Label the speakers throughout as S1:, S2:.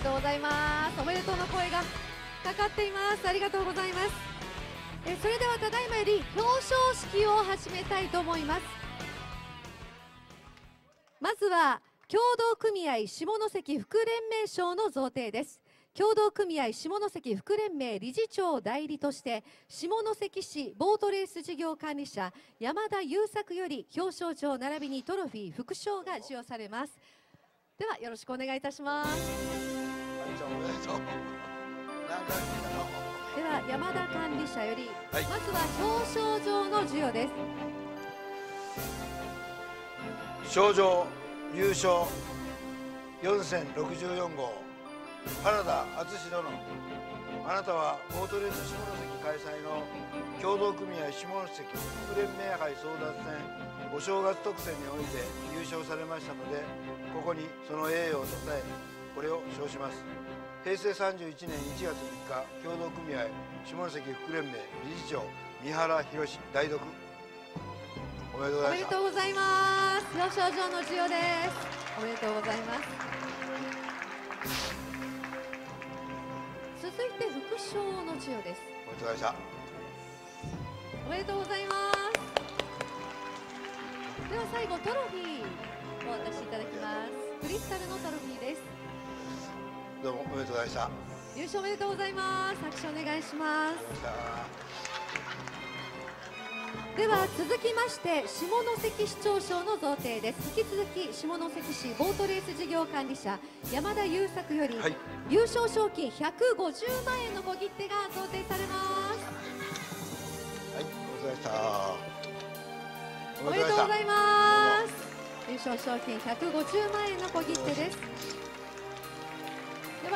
S1: でとうございます。おめでとうの声がかかっています。ありがとうございます。えそれではただいまより表彰式を始めたいと思います。まずは共同組合下関副連盟賞の贈呈です。共同組合下関副連盟理事長代理として下関市ボートレース事業管理者山田優作より表彰状並びにトロフィー副賞が授与されます。ではよろしくお願いいたします。では山田管理者より、はい、まずは表彰状の授与
S2: です。賞状優勝4064号原田敦殿。あなたはボートレース下関開催の共同組合下関副連盟杯争奪戦お正月特選において優勝されましたのでここにその栄誉をたたえこれを称します。平成31年1月3日共同組合下関副連盟理事長三原博代読。
S1: おめでとうございます。表彰状の授与です。おめでとうございます。続いて副賞の授与です。
S2: お疲れ様
S1: おめでとうございます。では最後トロフィーお渡しいただきます。クリスタルのトロフィーです
S2: どうもおめでとうございました。
S1: 優勝おめでとうございます。拍手お願いします。では続きまして下関市長賞の贈呈です。引き続き下関市ボートレース事業管理者山田優作より、はい、優勝賞金150万円の小切手が贈呈されます。
S2: はい
S1: おめでとうございます。優勝賞金150万円の小切手です。山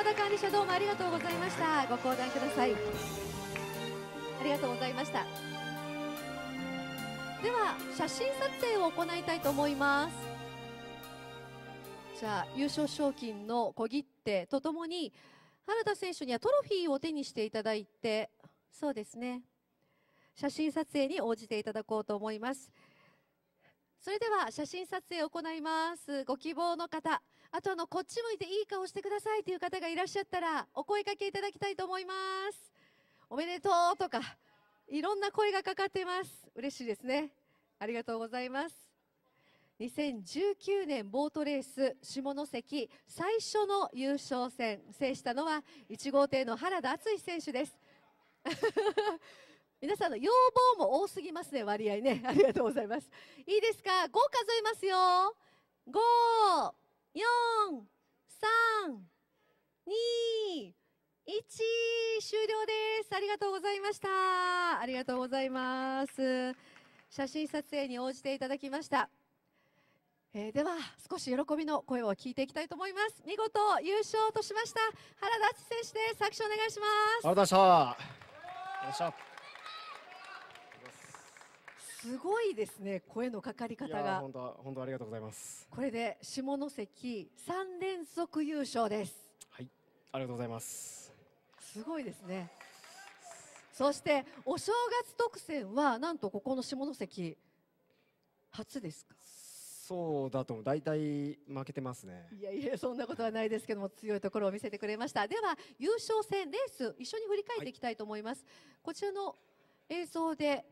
S1: 田管理者どうもありがとうございました。ご講談ください。ありがとうございました。では写真撮影を行いたいと思います。じゃあ優勝賞金の小切手とともに原田選手にはトロフィーを手にしていただいてそうですね。写真撮影に応じていただこうと思います。それでは写真撮影を行います。ご希望の方あとあのこっち向いていい顔してくださいという方がいらっしゃったらお声かけいただきたいと思います。おめでとうとかいろんな声がかかってます。嬉しいですね。ありがとうございます。2019年ボートレース下関最初の優勝戦制したのは1号艇の原田敦選手です。皆さんの要望も多すぎますね割合ね。ありがとうございます。いいですか？5数えますよ。5 4 3 2 1終了です。ありがとうございました。ありがとうございます。写真撮影に応じていただきました、えー、では少し喜びの声を聞いていきたいと思います。見事優勝としました原田選手です。拍手お願いします。
S3: ありがとうございました
S1: すごいですね声のかかり方が。
S3: 本当本当ありがとうございます。
S1: これで下関三連続優勝です。
S3: はいありがとうございます。
S1: すごいですね。そしてお正月特選はなんとここの下関初ですか？
S3: そうだと大体負けてますね。
S1: いやいやそんなことはないですけども強いところを見せてくれました。では優勝戦レース一緒に振り返っていきたいと思います、はい、こちらの映像で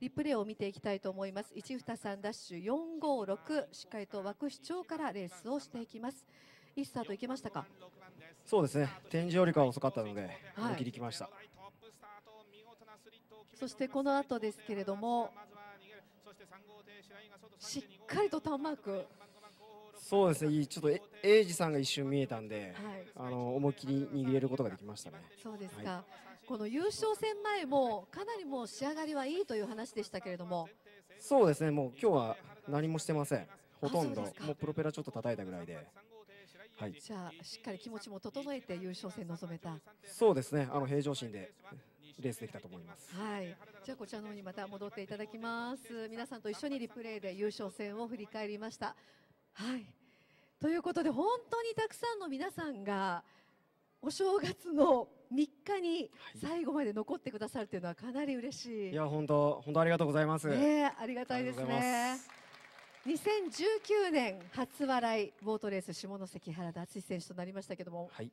S1: リプレイを見ていきたいと思います。1、2、3ダッシュ4、5、6しっかりと枠主張からレースをしていきます。いいスタートいけましたか？
S3: そうですね。展示よりかは遅かったので、はい、切りきました。
S1: そしてこの後ですけれどもしっかりとターンマーク。
S3: そうですね。ちょっとエイジさんが一瞬見えたんで、はい、あの思いっきり握れることができましたね。
S1: そうですか、はい、この優勝戦前もかなりもう仕上がりはいいという話でしたけれども。
S3: そうですねもう今日は何もしてません。ほとんどもうプロペラちょっと叩いたぐらいで。
S1: はい、じゃあしっかり気持ちも整えて優勝戦臨めた。
S3: そうですねあの平常心でレースできたと思います。
S1: はい。じゃあこちらの方にまた戻っていただきます。皆さんと一緒にリプレイで優勝戦を振り返りました。はい。ということで本当にたくさんの皆さんがお正月の3日に最後まで残ってくださるというのはかなり嬉しい。
S3: いや本当本当ありがとうございます。
S1: ねありがたいですね。2019年初笑いボートレース下関原田敦選手となりましたけども、はい、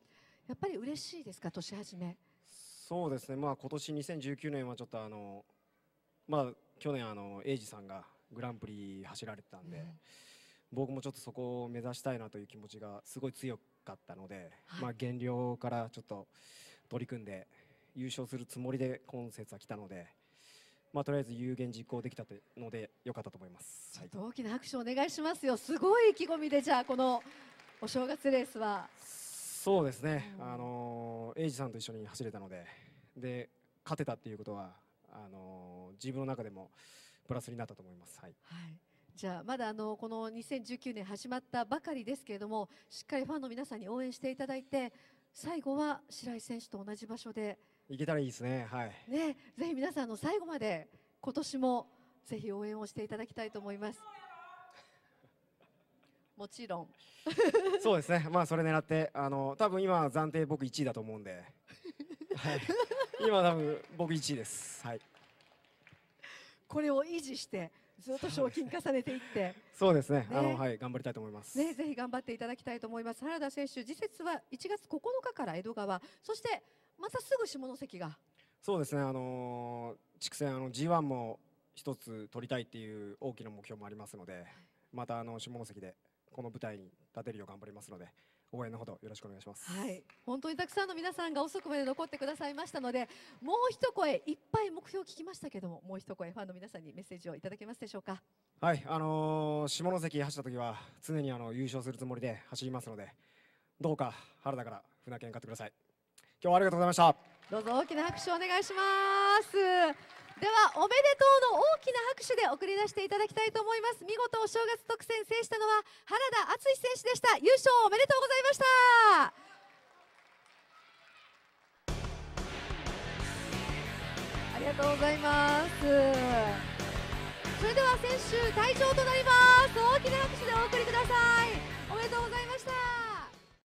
S1: やっぱり嬉しいですか？年始め。
S3: そうですね。まあ今年2019年はちょっとあのまあ去年あの英二さんがグランプリ走られてたんで、うん、僕もちょっとそこを目指したいなという気持ちがすごい強かったので、はい、まあ減量からちょっと取り組んで優勝するつもりで今節は来たので。まあ、とりあえず有言実行できたので良かったと思います。
S1: ちょっと大きな拍手お願いしますよ。すごい意気込みでじゃあこのお正月レースは。
S3: そうですね。うん、あのエイジさんと一緒に走れたので、で勝てたっていうことはあの自分の中でもプラスになったと思います。はい。
S1: はいじゃあまだあのこの2019年始まったばかりですけれどもしっかりファンの皆さんに応援していただいて最後は白井選手と同じ場所で
S3: いけたらいいですね。はい。
S1: ね、ぜひ皆さんの最後まで今年もぜひ応援をしていただきたいと思います。もちろん。
S3: そうですね。まあそれ狙ってあの多分今暫定僕1位だと思うんで。はい。今多分僕1位です。はい。
S1: これを維持してずっと賞金重ねていって。
S3: そうですね、ね、あのはい頑張りたいと思います。
S1: ねぜひ頑張っていただきたいと思います。原田選手次節は1月9日から江戸川。そしてまたすぐ下関が。
S3: そうですね。あの筑前あの G1 も一つ取りたいっていう大きな目標もありますので、またあの下関でこの舞台に立てるよう頑張りますので応援のほどよろしくお願いします。
S1: はい、本当にたくさんの皆さんが遅くまで残ってくださいましたので、もう一声いっぱい目標を聞きましたけども、もう一声ファンの皆さんにメッセージをいただけますでしょうか？
S3: はい、あのー、下関走った時は常にあの優勝するつもりで走りますので、どうか原田から船券買ってください。今日はありがとうございました
S1: どうぞ大きな拍手をお願いしますではおめでとうの大きな拍手で送り出していただきたいと思います。見事お正月特選制したのは原田敦選手でした。優勝おめでとうございました。ありがとうございます。それでは選手退場となります。大きな拍手でお送りください。おめでとうございました。